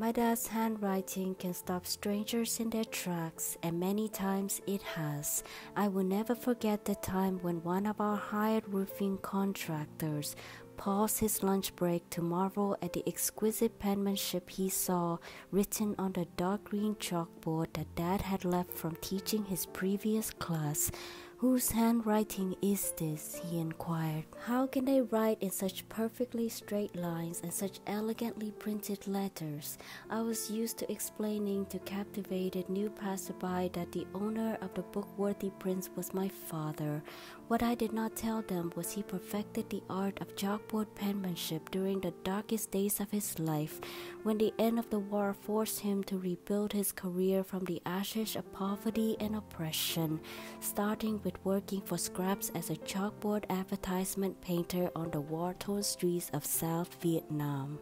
My dad's handwriting can stop strangers in their tracks, and many times it has. I will never forget the time when one of our hired roofing contractors paused his lunch break to marvel at the exquisite penmanship he saw written on the dark green chalkboard that Dad had left from teaching his previous class. Whose handwriting is this? he inquired. How can they write in such perfectly straight lines and such elegantly printed letters? I was used to explaining to captivated new passerby that the owner of the book-worthy prints was my father. What I did not tell them was he perfected the art of chalkboard penmanship during the darkest days of his life, when the end of the war forced him to rebuild his career from the ashes of poverty and oppression, starting with working for scraps as a chalkboard advertisement painter on the war torn streets of South Vietnam.